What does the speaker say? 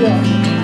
Yeah.